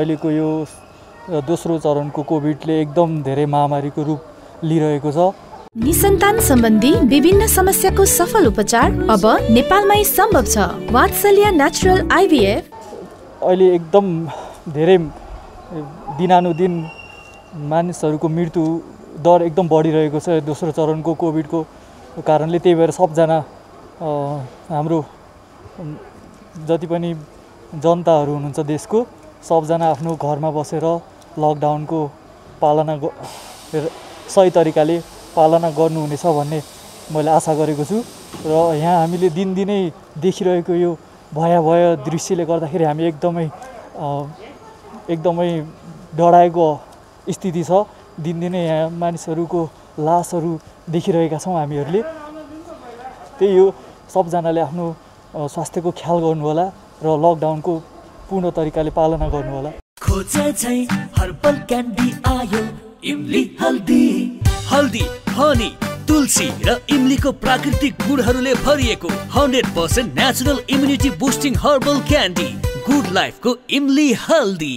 अहिलेको यो दोस्रो चरणको कोभिडले एकदम धेरै महामारीको रूप लिइरहेको छ। निसन्तान सम्बन्धी विभिन्न समस्याको सफल उपचार अब नेपालमै सम्भव छ। वात्सल्य नेचुरल आइभीएफ अहिले एकदम धेरै दिनानुदिन मानिसहरूको मृत्यु दर एकदम बढिरहेको छ दोस्रो चरणको कोभिडको कारणले। त्यही भएर सबजना हाम्रो जति पनि जनताहरू हुनुहुन्छ देशको सबजना आफ्नो घरमा बसेर लकडाउनको पालना सही तरिकाले पालना गर्नुहुनेछ भन्ने मैले आशा गरेको छु। र यहाँ हामीले दिनदिनै देखिरहेको यो भयावह दृश्यले गर्दाखेरि हामी एकदमै एकदमै डराएको स्थिति छ। दिनदिनै यहाँ मानिसहरूको लासहरू देखिरहेका छौँ हामीहरूले। त्यही हो सबजनाले आफ्नो स्वास्थ्यको ख्याल गर्नु होला र लकडाउनको पूर्ण तरिकाले पालना गर्नु होला हर्बल क्यान्डी आयो इमली हल्दी। हल्दी हनी तुलसी र इमलीको प्राकृतिक गुणहरूले भरिएको hundred percent natural immunity boosting herbal candy good लाइफको इमली हल्दी।